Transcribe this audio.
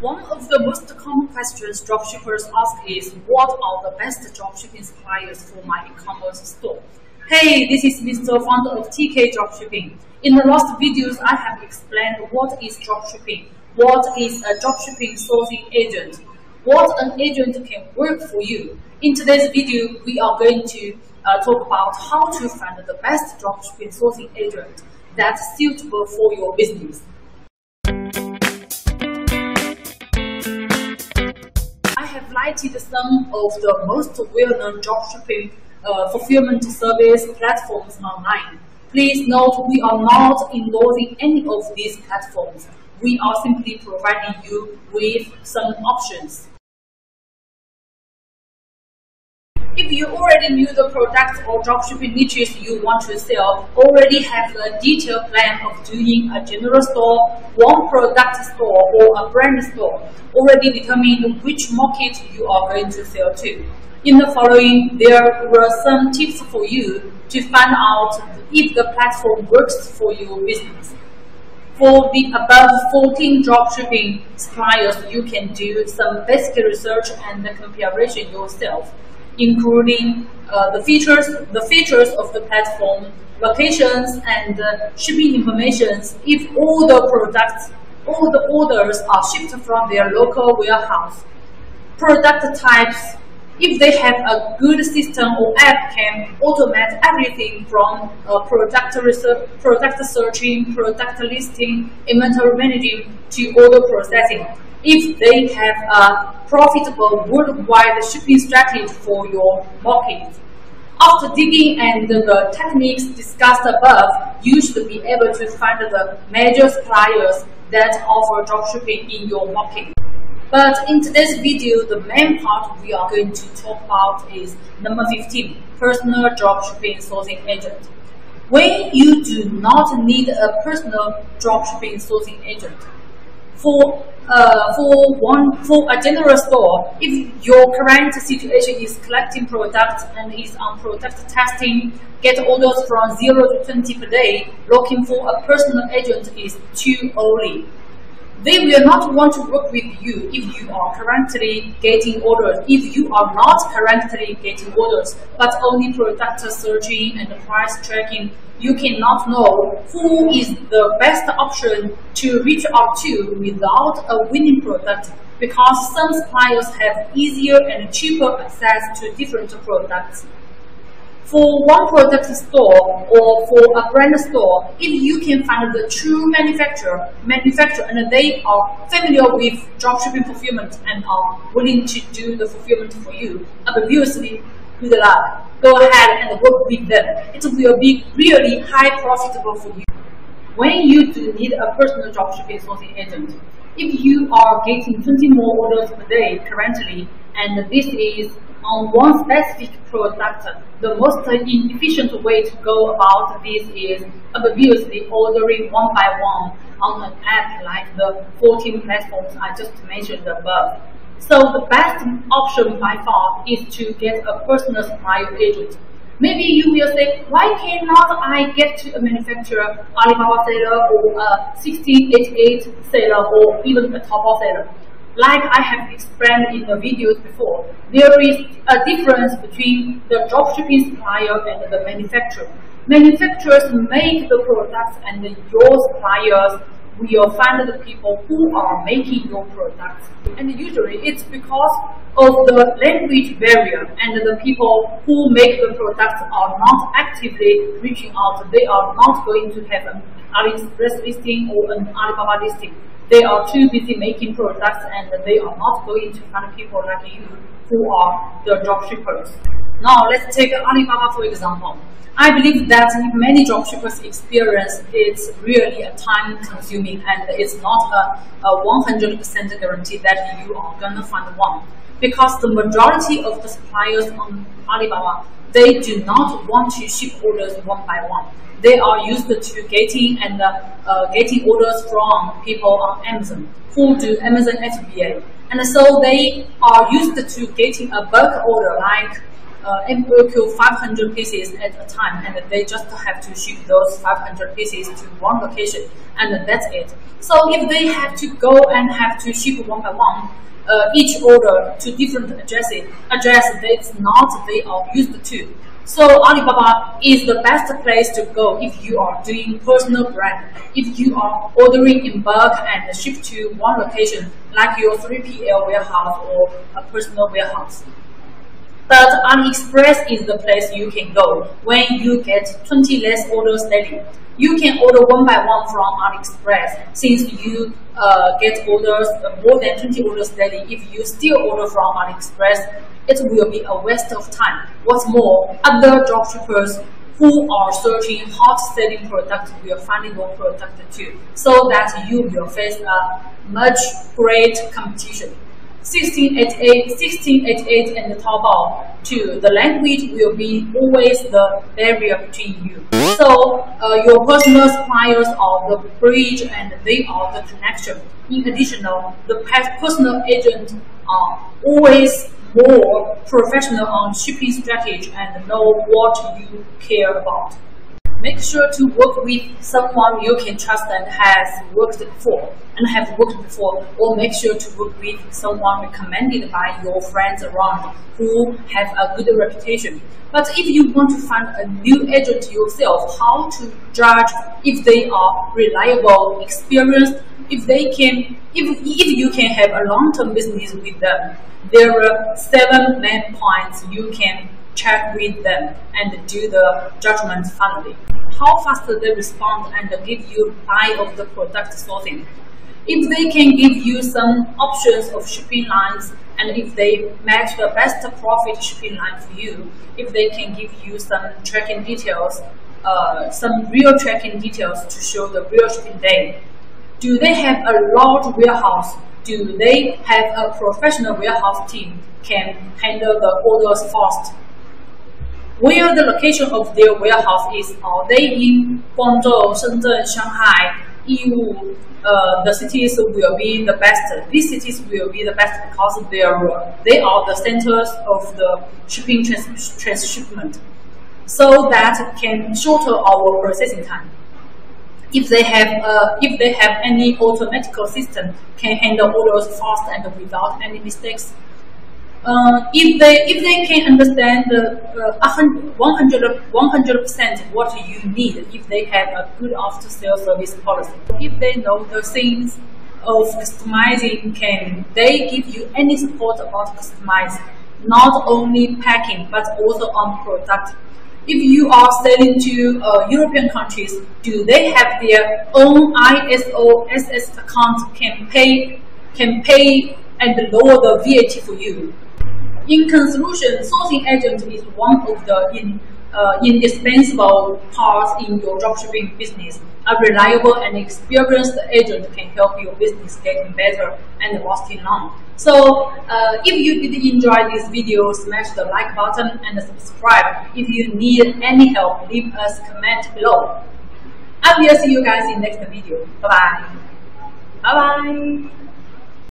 One of the most common questions dropshippers ask is, what are the best dropshipping suppliers for my e-commerce store? Hey, this is Mr. Founder of TK Dropshipping. In the last videos, I have explained what is dropshipping, what is a dropshipping sourcing agent, what an agent can work for you. In today's video, we are going to uh, talk about how to find the best dropshipping sourcing agent that's suitable for your business. Have lighted some of the most well-known dropshipping uh, fulfillment service platforms online. Please note we are not endorsing any of these platforms. We are simply providing you with some options. If you already knew the products or dropshipping niches you want to sell, already have a detailed plan of doing a general store, one product store, or a brand store, already determine which market you are going to sell to. In the following, there were some tips for you to find out if the platform works for your business. For the above 14 dropshipping suppliers, you can do some basic research and comparison yourself including uh, the features, the features of the platform, locations, and uh, shipping information. If all the products, all the orders are shipped from their local warehouse, product types, if they have a good system or app can automate everything from uh, product research, product searching, product listing, inventory managing to order processing if they have a profitable worldwide shipping strategy for your market. After digging and the techniques discussed above, you should be able to find the major suppliers that offer dropshipping in your market. But in today's video, the main part we are going to talk about is number 15, personal dropshipping sourcing agent. When you do not need a personal dropshipping sourcing agent, for uh, for one for a general store, if your current situation is collecting products and is on product testing, get orders from zero to twenty per day, looking for a personal agent is too early. They will not want to work with you if you are currently getting orders, if you are not currently getting orders, but only product searching and price tracking you cannot know who is the best option to reach out to without a winning product because some suppliers have easier and cheaper access to different products. For one product store or for a brand store, if you can find the true manufacturer, manufacturer and they are familiar with dropshipping fulfillment and are willing to do the fulfillment for you, obviously Go ahead and work with them. It will be really high profitable for you. When you do need a personal dropshipping sourcing agent, if you are getting 20 more orders per day currently, and this is on one specific product, the most efficient way to go about this is obviously ordering one by one on an app like the 14 platforms I just mentioned above. So the best option by far is to get a personal supplier agent. Maybe you will say, why cannot I get to a manufacturer, Alibaba seller or a 1688 seller or even a Taobao seller? Like I have explained in the videos before, there is a difference between the dropshipping supplier and the manufacturer. Manufacturers make the products and your suppliers will find the people who are making your products. And usually it's because of the language barrier and the people who make the products are not actively reaching out. They are not going to have an AliExpress listing or an Alibaba listing. They are too busy making products and they are not going to find people like you who are the dropshippers. Now let's take Alibaba for example. I believe that many dropshippers experience it's really a time consuming and it's not a, a 100% guarantee that you are gonna find one. Because the majority of the suppliers on Alibaba, they do not want to ship orders one by one. They are used to getting and uh, uh, getting orders from people on Amazon who do Amazon FBA. And so they are used to getting a bulk order like MOQ 500 pieces at a time, and they just have to ship those 500 pieces to one location, and that's it. So if they have to go and have to ship one by one, uh, each order to different addresses, address that's not they are used to. So Alibaba is the best place to go if you are doing personal brand. If you are ordering in bulk and ship to one location, like your 3PL warehouse or a personal warehouse. AliExpress is the place you can go when you get 20 less orders daily. You can order one by one from AliExpress since you uh, get orders uh, more than 20 orders daily. If you still order from AliExpress, it will be a waste of time. What's more, other dropshippers who are searching hot selling products will find your product too, so that you will face a much great competition. 1688, 1688 and Taobao too. The language will be always the barrier between you. So uh, your personal suppliers are the bridge and they are the connection. In addition, the personal agent are always more professional on shipping strategy and know what you care about. Make sure to work with someone you can trust and has worked for and have worked before, or make sure to work with someone recommended by your friends around who have a good reputation. But if you want to find a new agent yourself, how to judge if they are reliable, experienced, if they can, if, if you can have a long-term business with them, there are seven main points you can check with them and do the judgment finally. How fast they respond and give you buy of the product sourcing. If they can give you some options of shipping lines and if they match the best profit shipping line for you, if they can give you some tracking details, uh, some real tracking details to show the real shipping day. Do they have a large warehouse? Do they have a professional warehouse team can handle the orders fast? Where the location of their warehouse is? Are they in Guangzhou, Shenzhen, Shanghai, Yiwu? Uh, the cities will be the best. These cities will be the best because they are, they are the centers of the shipping trans transshipment. So that can shorten our processing time if they have uh, if they have any automatic system can handle orders fast and without any mistakes. Uh, if they if they can understand uh, 100 percent what you need, if they have a good after sales service policy, if they know the things of customizing, can they give you any support about customizing, not only packing but also on product. If you are selling to uh, European countries, do they have their own IOSS account can pay, can pay and lower the VAT for you? In conclusion, sourcing agent is one of the in, uh, indispensable parts in your dropshipping business. A reliable and experienced agent can help your business getting better and lasting long. So uh, if you did enjoy this video, smash the like button and subscribe. If you need any help, leave us a comment below. I will see you guys in next video. Bye bye. Bye bye.